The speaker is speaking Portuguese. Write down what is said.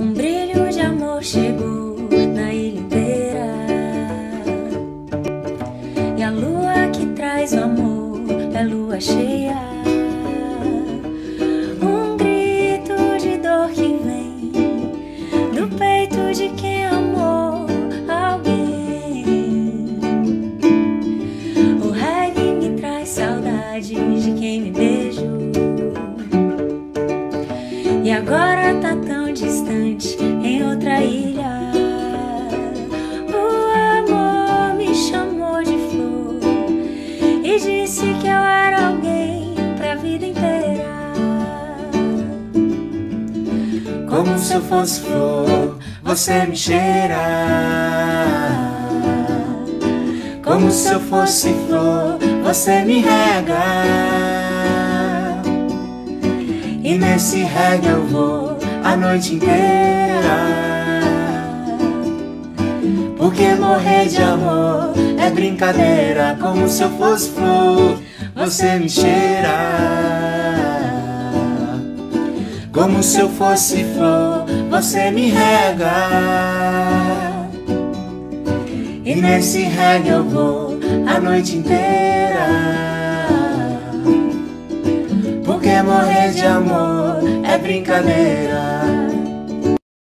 Um brilho de amor chegou na ilha inteira. E a lua que traz o amor é lua cheia. Agora tá tão distante em outra ilha. O amor me chamou de flor e disse que eu era alguém pra vida inteira. Como se eu fosse flor, você me cheira. Como se eu fosse flor, você me rega. E nesse rega eu vou a noite inteira. Porque morrer de amor é brincadeira. Como se eu fosse flor, você me cheira. Como se eu fosse flor, você me rega. E nesse rega eu vou a noite inteira. Morrer de amor é brincadeira.